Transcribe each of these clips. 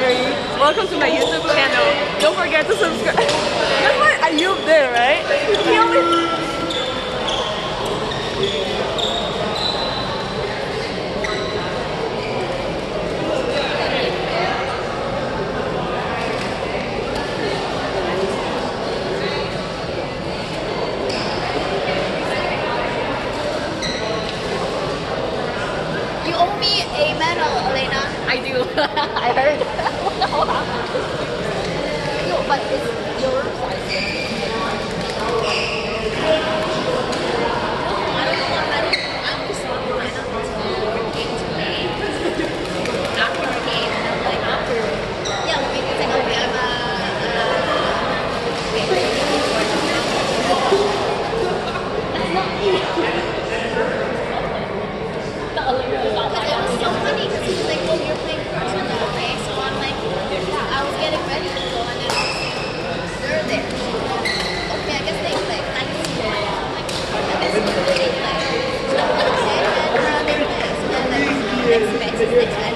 Diary. Welcome to my YouTube channel. Don't forget to subscribe. That's why Ayub there, right? He always. Owe me a medal, Elena. I do. I heard. No, but it's your size. to do it.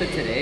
To today